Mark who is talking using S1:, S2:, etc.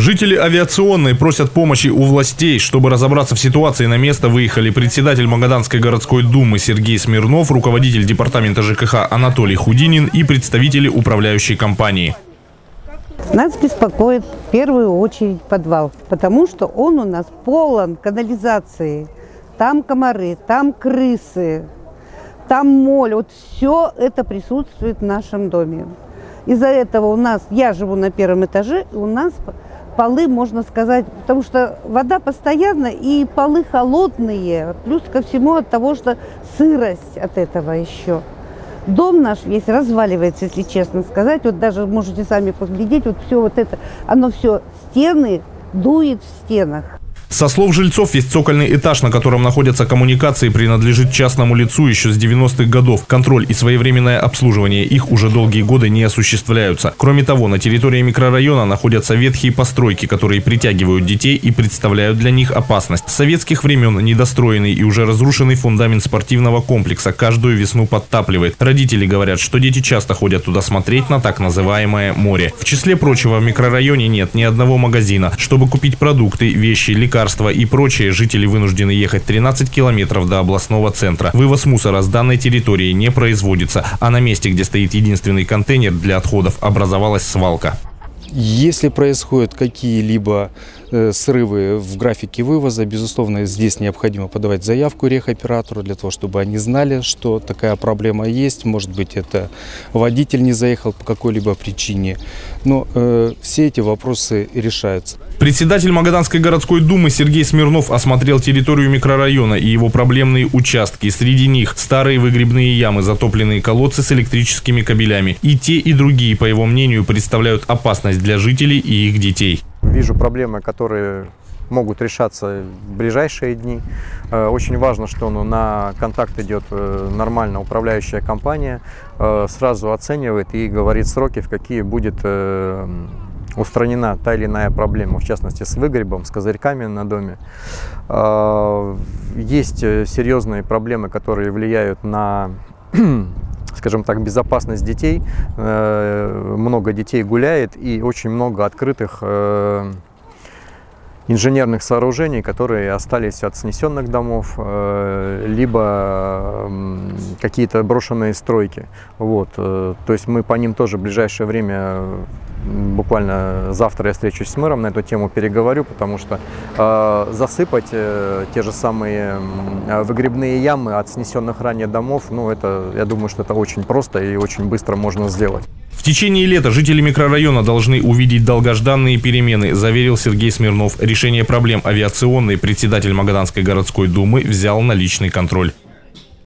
S1: Жители авиационной просят помощи у властей. Чтобы разобраться в ситуации, на место выехали председатель Магаданской городской думы Сергей Смирнов, руководитель департамента ЖКХ Анатолий Худинин и представители управляющей компании.
S2: Нас беспокоит в первую очередь подвал, потому что он у нас полон канализации. Там комары, там крысы, там моль. Вот все это присутствует в нашем доме. Из-за этого у нас, я живу на первом этаже, у нас полы, можно сказать, потому что вода постоянно и полы холодные, плюс ко всему от того, что сырость от этого еще. Дом наш весь разваливается, если честно сказать. Вот даже можете сами поглядеть, вот все вот это, оно все стены дует в стенах.
S1: Со слов жильцов, весь цокольный этаж, на котором находятся коммуникации, принадлежит частному лицу еще с 90-х годов. Контроль и своевременное обслуживание их уже долгие годы не осуществляются. Кроме того, на территории микрорайона находятся ветхие постройки, которые притягивают детей и представляют для них опасность. С советских времен недостроенный и уже разрушенный фундамент спортивного комплекса каждую весну подтапливает. Родители говорят, что дети часто ходят туда смотреть на так называемое море. В числе прочего, в микрорайоне нет ни одного магазина. Чтобы купить продукты, вещи, лекарства, лекарства и прочее, жители вынуждены ехать 13 километров до областного центра. Вывоз мусора с данной территории не производится, а на месте, где стоит единственный контейнер для отходов, образовалась свалка.
S3: Если происходят какие-либо срывы в графике вывоза, безусловно, здесь необходимо подавать заявку рехоператору для того, чтобы они знали, что такая проблема есть. Может быть, это водитель не заехал по какой-либо причине. Но э, все эти вопросы решаются.
S1: Председатель Магаданской городской думы Сергей Смирнов осмотрел территорию микрорайона и его проблемные участки. Среди них старые выгребные ямы, затопленные колодцы с электрическими кабелями. И те, и другие, по его мнению, представляют опасность для жителей и их детей.
S4: Вижу проблемы, которые могут решаться в ближайшие дни. Э, очень важно, что ну, на контакт идет э, нормально управляющая компания, э, сразу оценивает и говорит сроки, в какие будет устранена та или иная проблема, в частности с выгребом, с козырьками на доме. Есть серьезные проблемы, которые влияют на скажем так, безопасность детей. Э, много детей гуляет и очень много открытых э, инженерных сооружений, которые остались от снесенных домов, либо какие-то брошенные стройки. Вот. То есть мы по ним тоже в ближайшее время буквально завтра я встречусь с мэром на эту тему, переговорю, потому что э, засыпать э, те же самые э, выгребные ямы от снесенных ранее домов, ну это, я думаю, что это очень просто и очень быстро можно сделать.
S1: В течение лета жители микрорайона должны увидеть долгожданные перемены, заверил Сергей Смирнов. Решение проблем авиационной председатель Магаданской городской думы взял на личный контроль.